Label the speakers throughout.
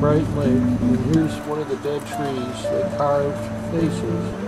Speaker 1: Brite Lake. And here's one of the dead trees. They carved faces.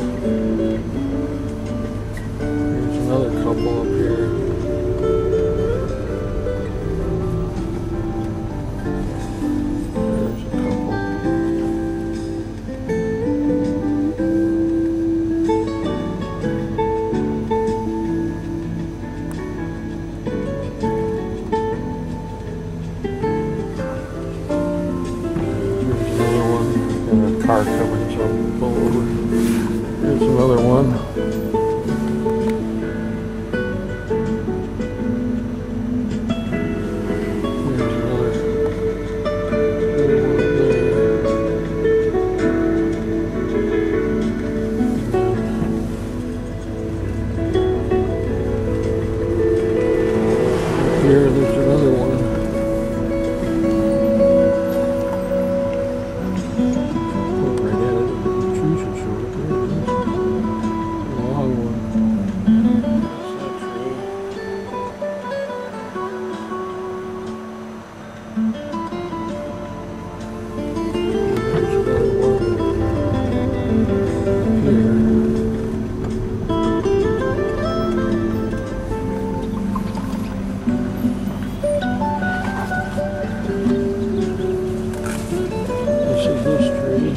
Speaker 1: Huh,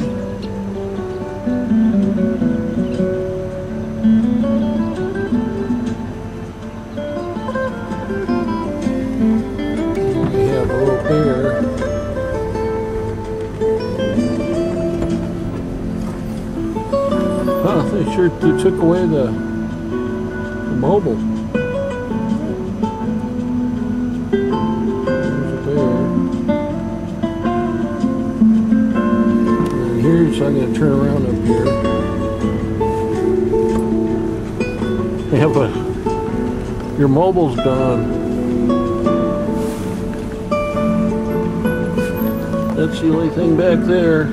Speaker 1: they sure took away the, the mobile. Here's, I'm gonna turn around up here. Yeah, but your mobile's gone. That's the only thing back there.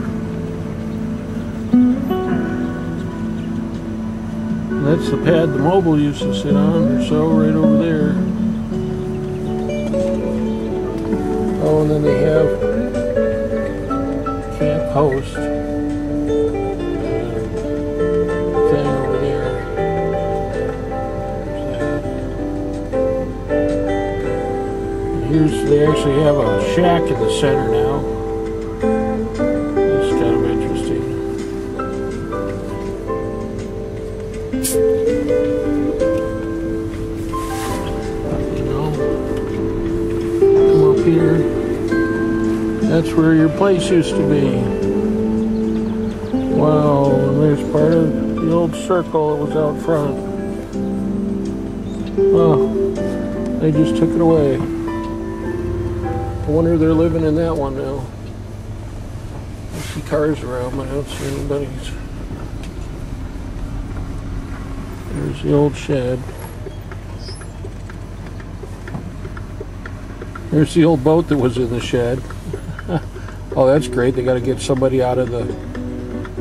Speaker 1: That's the pad the mobile used to sit on, or so, right over there. Oh, and then they have Camp Host. Here's, they actually have a shack in the center now. That's kind of interesting. You know, come up here. That's where your place used to be. Wow, there's part of the old circle that was out front. Oh, they just took it away. I wonder they're living in that one now. I see cars around, but I don't see anybody's. There's the old shed. There's the old boat that was in the shed. oh, that's great. They got to get somebody out of the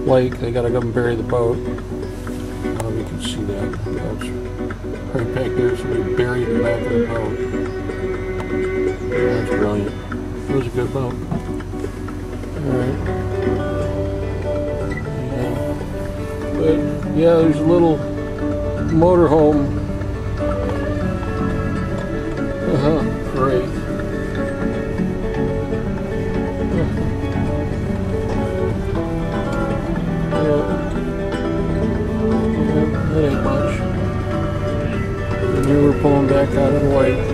Speaker 1: lake. They got to come bury the boat. I don't know if you can see that. That's right back there. Somebody buried in the back of the boat. It was a good boat. Alright. Yeah. But, yeah, there's a little motorhome. Uh-huh, great. Yeah. That ain't much. And you were pulling back out of the lake.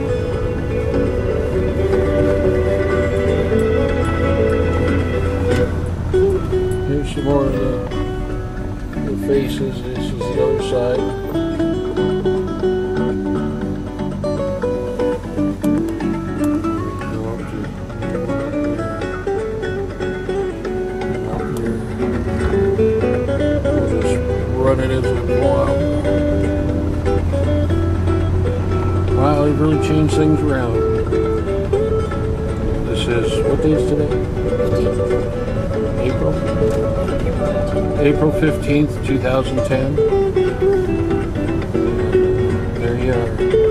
Speaker 1: Some more of the, the faces. This is the other side. Run it blowout. Wow, they've really changed things around. Is, what day is today? April? April 15th, 2010. There you are.